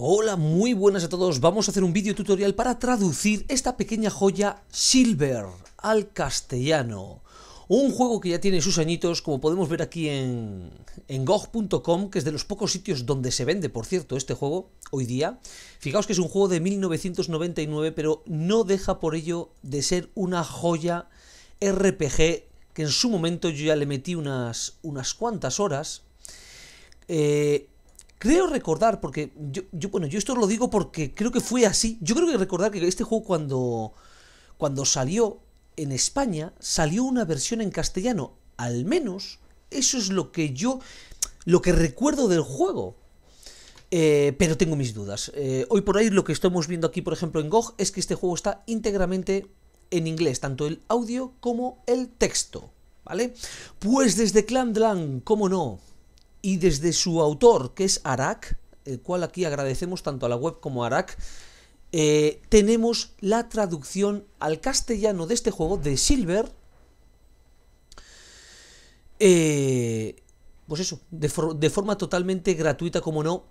Hola, muy buenas a todos. Vamos a hacer un vídeo tutorial para traducir esta pequeña joya Silver al castellano. Un juego que ya tiene sus añitos, como podemos ver aquí en, en GOG.com, que es de los pocos sitios donde se vende, por cierto, este juego hoy día. Fijaos que es un juego de 1999, pero no deja por ello de ser una joya RPG que en su momento yo ya le metí unas, unas cuantas horas. Eh, Creo recordar, porque yo, bueno, yo esto lo digo porque creo que fue así. Yo creo que recordar que este juego cuando, cuando salió en España, salió una versión en castellano. Al menos, eso es lo que yo, lo que recuerdo del juego. Eh, pero tengo mis dudas. Eh, hoy por ahí lo que estamos viendo aquí, por ejemplo, en GOG, es que este juego está íntegramente en inglés, tanto el audio como el texto. ¿Vale? Pues desde Clan Dlan, cómo no, y desde su autor, que es Arak, el cual aquí agradecemos tanto a la web como a Arak, eh, tenemos la traducción al castellano de este juego de Silver. Eh, pues eso, de, de, forma totalmente gratuita, como no.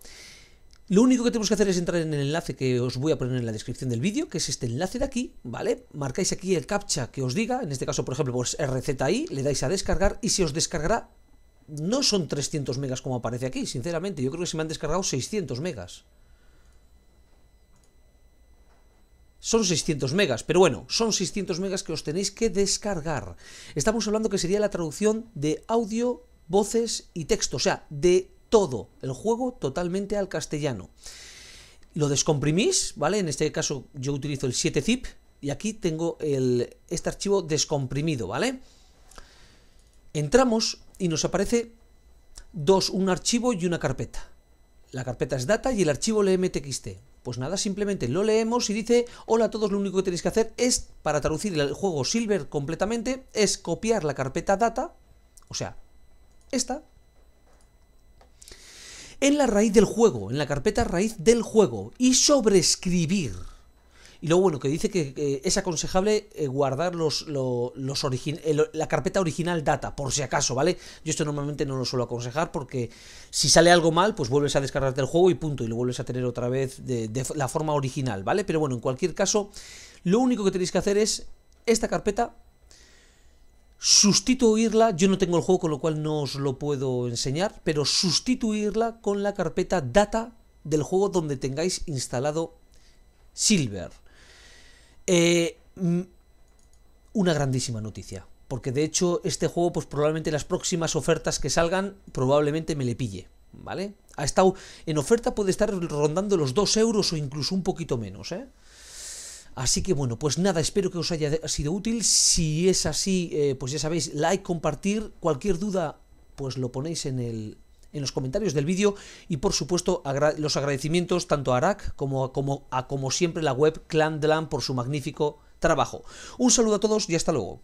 Lo único que tenemos que hacer es entrar en el enlace que os voy a poner en la descripción del vídeo, que es este enlace de aquí, ¿vale? Marcáis aquí el captcha que os diga, en este caso, por ejemplo, pues RZI, le dais a descargar y se os descargará no son 300 megas como aparece aquí, sinceramente. Yo creo que se me han descargado 600 megas. Son 600 megas, pero bueno, son 600 megas que os tenéis que descargar. Estamos hablando que sería la traducción de audio, voces y texto, o sea, de todo el juego totalmente al castellano. Lo descomprimís, ¿vale? En este caso yo utilizo el 7-zip y aquí tengo el, este archivo descomprimido, ¿vale? Entramos y nos aparece dos, un archivo y una carpeta. La carpeta es data y el archivo LMTXT. Pues nada, simplemente lo leemos y dice, hola a todos, lo único que tenéis que hacer es, para traducir el juego Silver completamente, es copiar la carpeta data, o sea, esta, en la raíz del juego, en la carpeta raíz del juego, y sobreescribir y luego, bueno, que dice que es aconsejable eh, guardar los, los, la carpeta original data, por si acaso, ¿vale? Yo esto normalmente no lo suelo aconsejar porque si sale algo mal, pues vuelves a descargarte el juego y punto, y lo vuelves a tener otra vez de la forma original, ¿vale? Pero bueno, en cualquier caso, lo único que tenéis que hacer es esta carpeta sustituirla, yo no tengo el juego con lo cual no os lo puedo enseñar, pero sustituirla con la carpeta data del juego donde tengáis instalado Silver. Eh, una grandísima noticia. Porque de hecho este juego, pues probablemente las próximas ofertas que salgan, probablemente me le pille. ¿Vale? Ha estado en oferta, puede estar rondando los 2 euros o incluso un poquito menos, ¿eh? Así que bueno, pues nada, espero que os haya sido útil. Si es así, eh, pues ya sabéis, like, compartir. Cualquier duda, pues lo ponéis en el, en los comentarios del vídeo y por supuesto los agradecimientos tanto a Arak como a, como como siempre la web Clan por su magnífico trabajo. Un saludo a todos y hasta luego.